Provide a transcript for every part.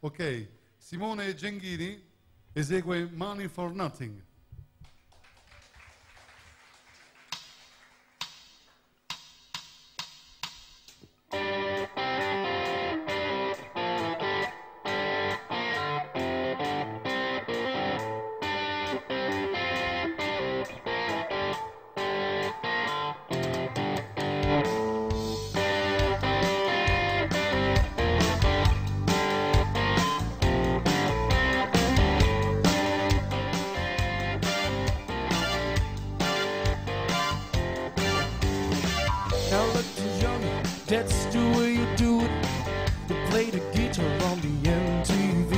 Ok, Simone Genghini esegue Money for Nothing. Now look too young, that's the way you do it. You play the guitar on the MTV.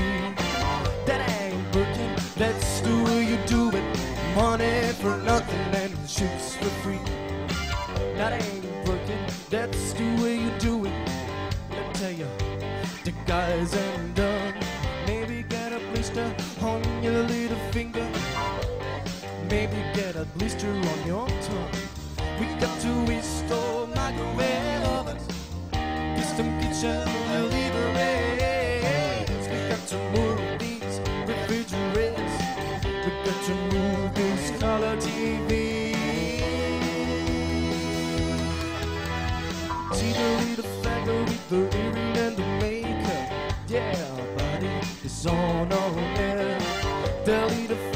That ain't working, that's the way you do it. Money for nothing and chicks for free. That ain't working, that's the way you do it. Me tell you, the guys ain't done. Maybe get a blister on your little finger. Maybe get a blister on your tongue. We got to install custom kitchen deliveries. We got to move these refrigerators. We got to move this color TV. See the with the earring and the makeup. Yeah, buddy, it's on on air. The little faggot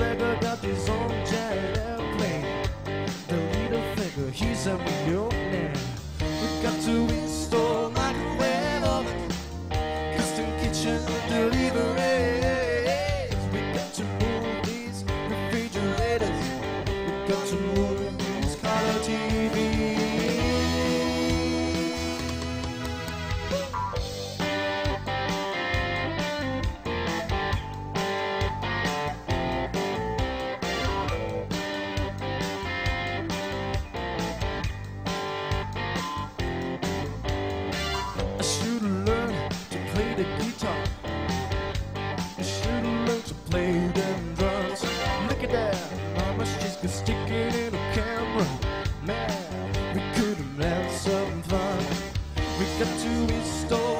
got to We got to install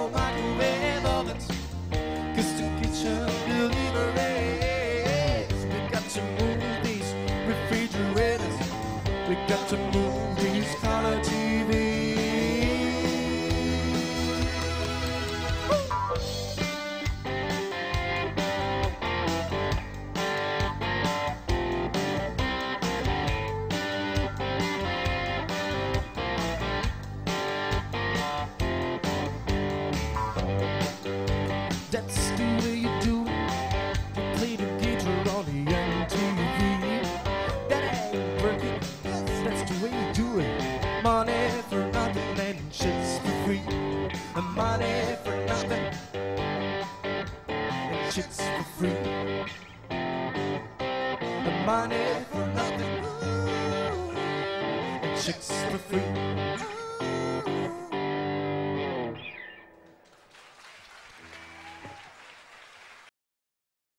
That's the way you do it. You play the guitar on the MTV. That ain't working. That's the way you do it. Money for nothing and chicks for free. And money for nothing and chicks for free. And money for nothing and chicks for free.